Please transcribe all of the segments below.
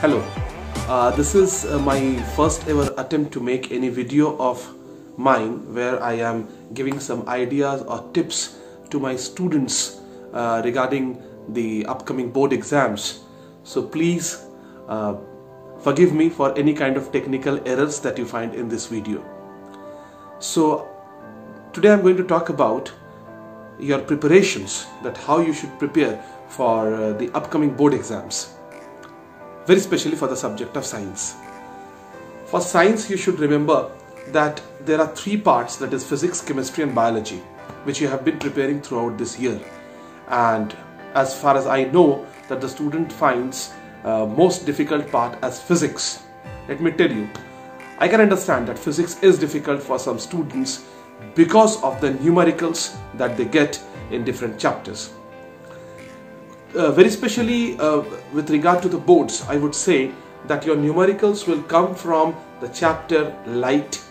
Hello, uh, this is uh, my first ever attempt to make any video of mine where I am giving some ideas or tips to my students uh, regarding the upcoming board exams. So please uh, forgive me for any kind of technical errors that you find in this video. So today I'm going to talk about your preparations that how you should prepare for uh, the upcoming board exams very specially for the subject of science. For science, you should remember that there are three parts that is physics, chemistry, and biology, which you have been preparing throughout this year. And as far as I know, that the student finds uh, most difficult part as physics. Let me tell you, I can understand that physics is difficult for some students because of the numericals that they get in different chapters uh, very specially uh, with regard to the boards, I would say that your numericals will come from the chapter light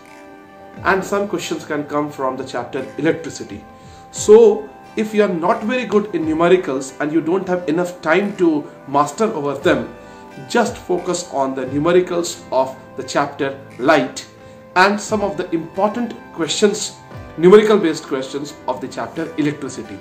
and some questions can come from the chapter electricity. So if you are not very good in numericals and you don't have enough time to master over them, just focus on the numericals of the chapter light and some of the important questions, numerical based questions of the chapter electricity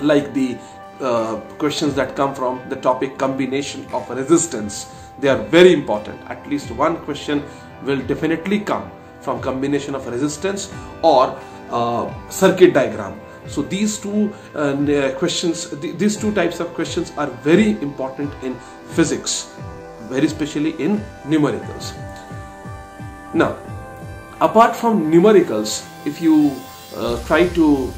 like the uh, questions that come from the topic combination of resistance. They are very important. At least one question will definitely come from combination of resistance or uh, circuit diagram. So these two uh, questions, th these two types of questions are very important in physics, very especially in numericals. Now, apart from numericals, if you uh, try to,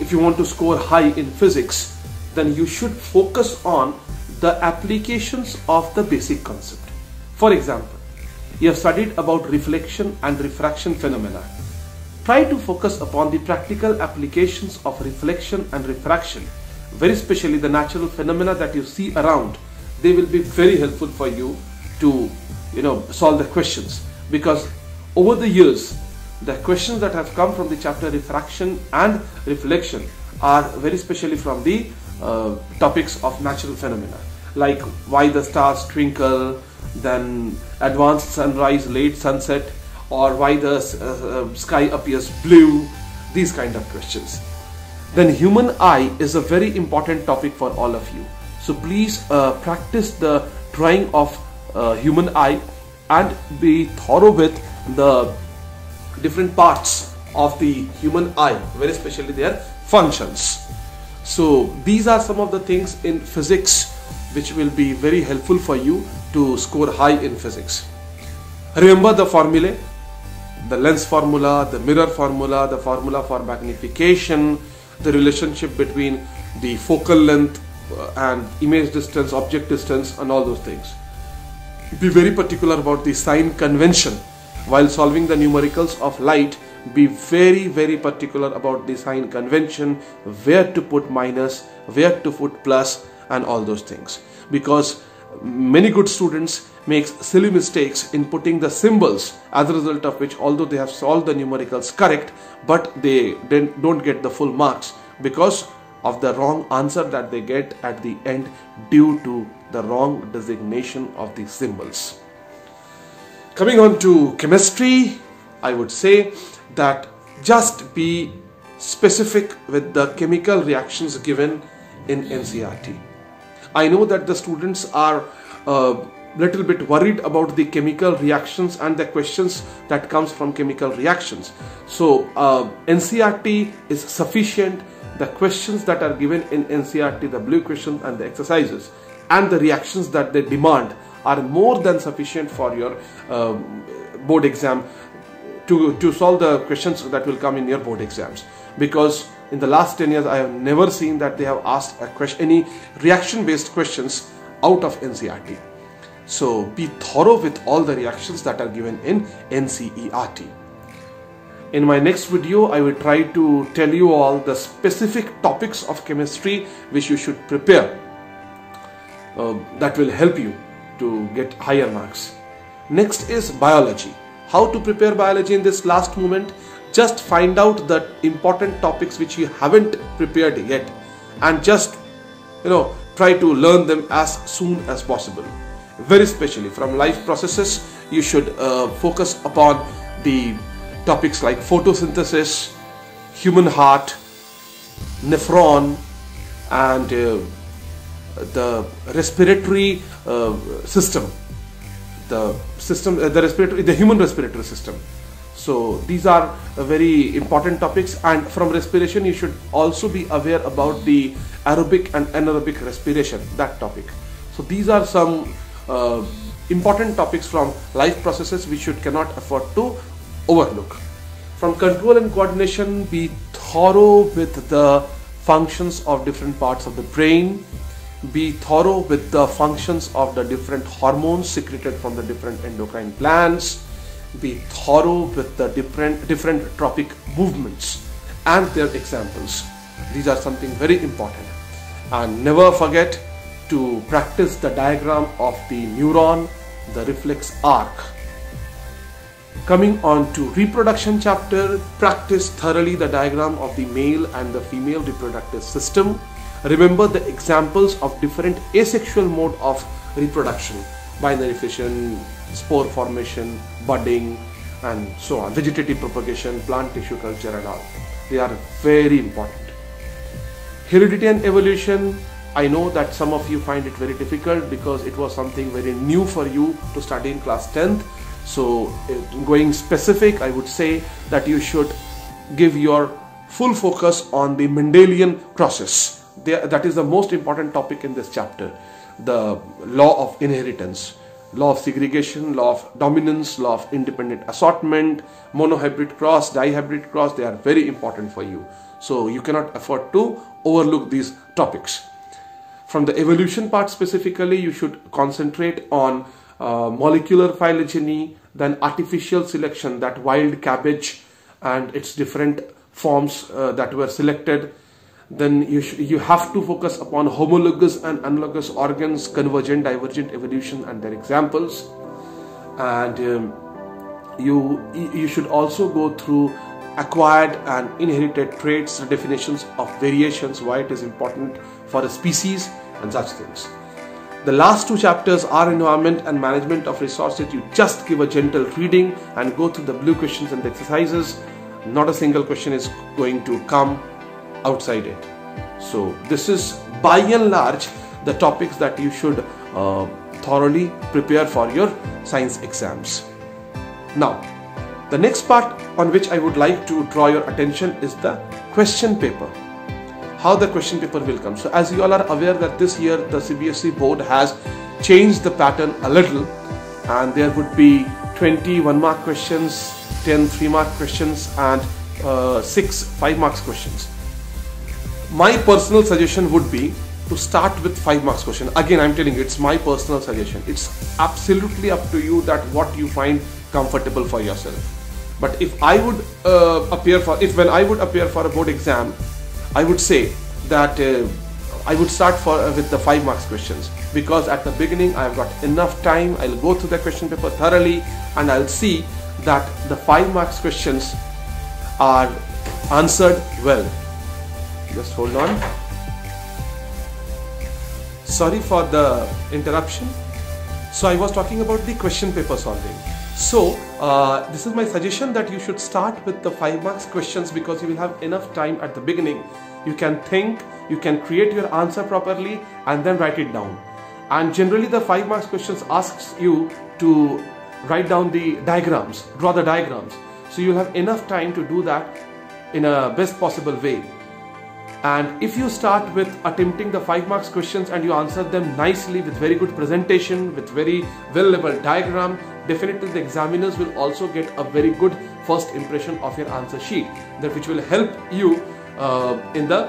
if you want to score high in physics, then you should focus on the applications of the basic concept. For example, you have studied about reflection and refraction phenomena. Try to focus upon the practical applications of reflection and refraction, very especially the natural phenomena that you see around. They will be very helpful for you to, you know, solve the questions because over the years, the questions that have come from the chapter refraction and reflection are very specially from the uh, topics of natural phenomena like why the stars twinkle, then advanced sunrise, late sunset, or why the uh, uh, sky appears blue, these kind of questions. Then human eye is a very important topic for all of you. So please uh, practice the drawing of uh, human eye and be thorough with the different parts of the human eye, very especially their functions. So these are some of the things in physics which will be very helpful for you to score high in physics. Remember the formulae, the lens formula, the mirror formula, the formula for magnification, the relationship between the focal length uh, and image distance, object distance and all those things. Be very particular about the sign convention while solving the numericals of light be very very particular about design convention where to put minus where to put plus and all those things. Because many good students makes silly mistakes in putting the symbols as a result of which although they have solved the numericals correct but they don't get the full marks because of the wrong answer that they get at the end due to the wrong designation of the symbols. Coming on to chemistry i would say that just be specific with the chemical reactions given in NCERT. I know that the students are a uh, little bit worried about the chemical reactions and the questions that comes from chemical reactions. So uh, NCERT is sufficient. The questions that are given in NCERT, the blue questions and the exercises and the reactions that they demand are more than sufficient for your uh, board exam to, to solve the questions that will come in your board exams because in the last 10 years I have never seen that they have asked question, any reaction based questions out of NCERT. So be thorough with all the reactions that are given in NCERT. In my next video, I will try to tell you all the specific topics of chemistry which you should prepare uh, that will help you to get higher marks. Next is biology how to prepare biology in this last moment. Just find out the important topics which you haven't prepared yet and just you know try to learn them as soon as possible. Very specially from life processes you should uh, focus upon the topics like photosynthesis human heart nephron and uh, the respiratory uh, system the system uh, the respiratory the human respiratory system. So these are uh, very important topics and from respiration you should also be aware about the aerobic and anaerobic respiration that topic. So these are some uh, important topics from life processes which you cannot afford to overlook. From control and coordination be thorough with the functions of different parts of the brain be thorough with the functions of the different hormones secreted from the different endocrine glands be thorough with the different different tropic movements and their examples. These are something very important. And never forget to practice the diagram of the neuron the reflex arc. Coming on to reproduction chapter practice thoroughly the diagram of the male and the female reproductive system remember the examples of different asexual mode of reproduction. Binary fission spore formation budding and so on. Vegetative propagation plant tissue culture and all. They are very important. Heredity and evolution i know that some of you find it very difficult because it was something very new for you to study in class 10th so uh, going specific i would say that you should give your full focus on the mendelian process that is the most important topic in this chapter. The law of inheritance law of segregation law of dominance law of independent assortment monohybrid cross dihybrid cross they are very important for you. So you cannot afford to overlook these topics. From the evolution part specifically you should concentrate on uh, molecular phylogeny then artificial selection that wild cabbage and its different forms uh, that were selected then you, you have to focus upon homologous and analogous organs, convergent, divergent evolution and their examples. And um, you, you should also go through acquired and inherited traits, definitions of variations, why it is important for a species and such things. The last two chapters are environment and management of resources. You just give a gentle reading and go through the blue questions and the exercises. Not a single question is going to come outside it. So this is by and large the topics that you should uh, thoroughly prepare for your science exams. Now, the next part on which I would like to draw your attention is the question paper. How the question paper will come. So as you all are aware that this year the CBSE board has changed the pattern a little and there would be 20 one mark questions, 10 3 mark questions and uh, 6 5 marks questions my personal suggestion would be to start with 5 marks question. Again i'm telling you it's my personal suggestion. It's absolutely up to you that what you find comfortable for yourself. But if i would uh, appear for if when i would appear for a board exam i would say that uh, i would start for uh, with the 5 marks questions. Because at the beginning i've got enough time. I'll go through the question paper thoroughly and i'll see that the 5 marks questions are answered well just hold on. Sorry for the interruption. So I was talking about the question paper solving. So uh, this is my suggestion that you should start with the 5 marks questions because you will have enough time at the beginning. You can think you can create your answer properly and then write it down. And generally the 5 marks questions asks you to write down the diagrams draw the diagrams. So you'll have enough time to do that in a best possible way and if you start with attempting the 5 marks questions and you answer them nicely with very good presentation, with very well labeled diagram, definitely the examiners will also get a very good first impression of your answer sheet that which will help you uh, in the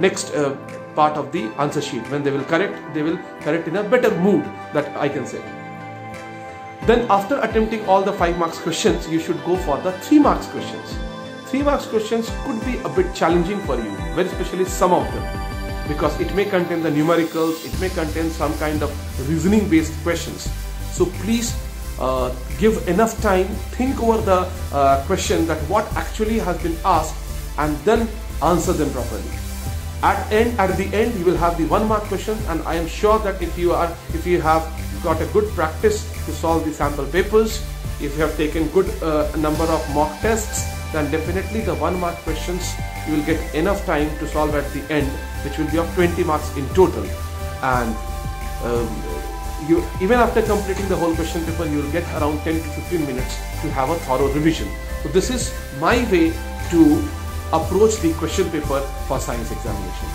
next uh, part of the answer sheet. When they will correct, they will correct in a better mood that I can say. Then after attempting all the 5 marks questions, you should go for the 3 marks questions. 3 marks questions could be a bit challenging for you, very especially some of them, because it may contain the numericals, it may contain some kind of reasoning based questions. So please uh, give enough time, think over the uh, question that what actually has been asked and then answer them properly. At end, at the end, you will have the one mark questions and I am sure that if you are, if you have got a good practice to solve the sample papers, if you have taken good uh, number of mock tests, then definitely the one mark questions you will get enough time to solve at the end, which will be of 20 marks in total. And um, you even after completing the whole question paper, you will get around 10 to 15 minutes to have a thorough revision. So this is my way to approach the question paper for science examination.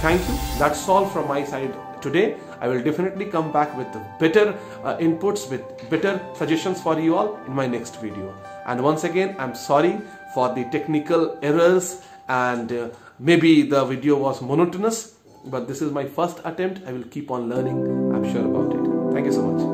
Thank you. That's all from my side today. I will definitely come back with better uh, inputs, with better suggestions for you all in my next video. And once again, I'm sorry for the technical errors and uh, maybe the video was monotonous, but this is my first attempt. I will keep on learning. I'm sure about it. Thank you so much.